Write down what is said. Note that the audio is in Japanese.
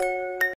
you